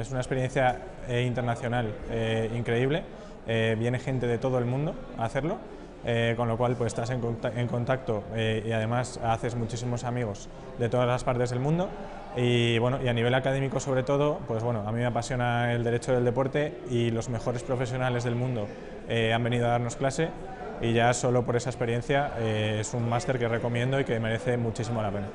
es una experiencia eh, internacional eh, increíble, eh, viene gente de todo el mundo a hacerlo, eh, con lo cual pues estás en, contacto eh, y además haces muchísimos amigos de todas las partes del mundo. Y, bueno, y a nivel académico sobre todo, pues bueno, a mí me apasiona el derecho del deporte y los mejores profesionales del mundo han venido a darnos clase. Y ya solo por esa experiencia es un máster que recomiendo y que merece muchísimo la pena.